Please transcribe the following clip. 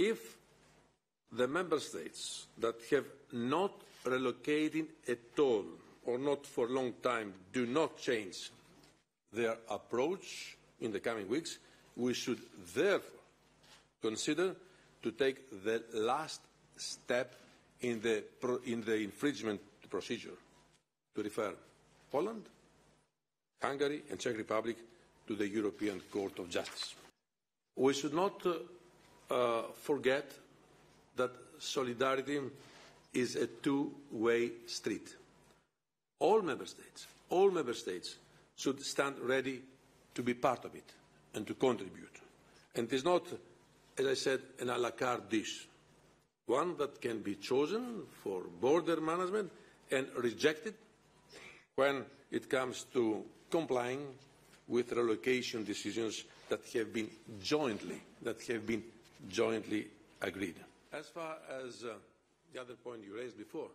If the member states that have not relocated at all or not for a long time do not change their approach in the coming weeks, we should therefore consider to take the last step in the, in the infringement procedure to refer Poland, Hungary and Czech Republic to the European Court of Justice. We should not uh, uh, forget that solidarity is a two-way street. All member states, all member states should stand ready to be part of it and to contribute. And it is not, as I said, an a la carte dish, one that can be chosen for border management and rejected when it comes to complying with relocation decisions that have been jointly, that have been jointly agreed. As far as uh, the other point you raised before,